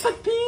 fuck me.